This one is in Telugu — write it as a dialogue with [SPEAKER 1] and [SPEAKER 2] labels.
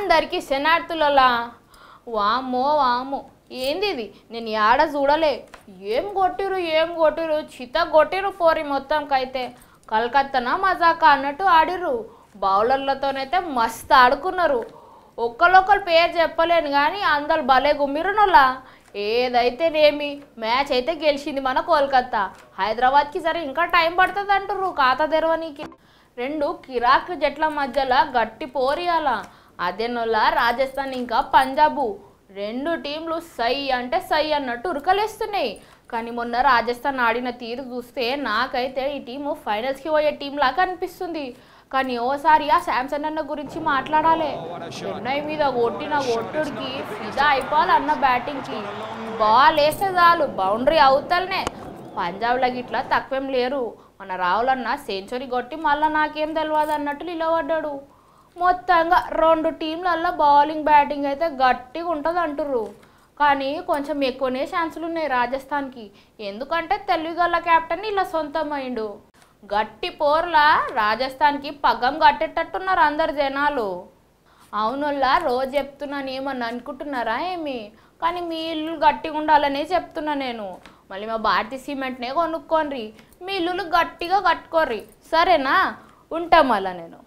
[SPEAKER 1] వచ్చేసరికి శనార్థులలా వామ్మో వామ్మో. ఏంది ఇది? నేను యాడ చూడలే. ఏం కొట్టిరు ఏం కొట్టిరు? చిత కొట్టిరు పోరి మొత్తంకైతే. కలకత్తనా మజాకా అన్నట్టు ఆడిర్రు. బౌలర్లతోనైతే మస్తు ఆడుకున్నారు. ఒక్కరొక్కరు పేరు చెప్పలేను కానీ అందరు భలే గుమ్మిరునోలా ఏదైతేనేమి మ్యాచ్ అయితే గెలిచింది మన కోల్కత్తా. హైదరాబాద్కి సరే ఇంకా టైం పడుతుంది అంటారు ఖాతా తెరవనీకి. రెండు కిరాక్ జట్ల మధ్యలో గట్టి పోరియాల. అదేనోళ్ళ రాజస్థాన్ ఇంకా పంజాబు రెండు టీంలు సై అంటే సై అన్నట్టు ఉరకలేస్తున్నాయి. కానీ మొన్న రాజస్థాన్ ఆడిన తీరు చూస్తే నాకైతే ఈ టీము ఫైనల్స్కి పోయే టీం లాగా అనిపిస్తుంది. కానీ ఓసారి ఆ శాంసంగ్ అన్న గురించి మాట్లాడాలి. చెన్నై మీద కొట్టిన కొట్టుడికి ఫిదా అయిపోవాలి అన్న బ్యాటింగ్కి. బాల్ వేస్తే చాలు బౌండరీ అవుతలనే. పంజాబ్లో గిట్లా తక్కువేం లేరు. మన రావులన్న సెంచరీ కొట్టి మళ్ళీ నాకేం తెలియదు అన్నట్టు నిలబడ్డాడు. మొత్తంగా రెండు టీంలల్లో బౌలింగ్ బ్యాటింగ్ అయితే గట్టిగా ఉంటుంది అంటుర్రు కానీ కొంచెం ఎక్కువనే ఛాన్సులు ఉన్నాయి రాజస్థాన్కి. ఎందుకంటే తెలుగుగల్ల కెప్టెన్ ఇలా సొంతమైండు. గట్టి పోర్లా రాజస్థాన్కి పగ్గం కట్టేటట్టున్నారు అందరు జనాలు. అవునుల్లా రోజు చెప్తున్నాను ఏమని అనుకుంటున్నారా ఏమి? కానీ మీ ఇల్లు గట్టిగా ఉండాలనే చెప్తున్నా నేను. మళ్ళీ మా భారతీ సిమెంట్నే కొనుక్కోండి మీ ఇల్లులు గట్టిగా కట్టుకోర్రి. సరేనా? ఉంటాం మళ్ళా నేను.